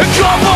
and come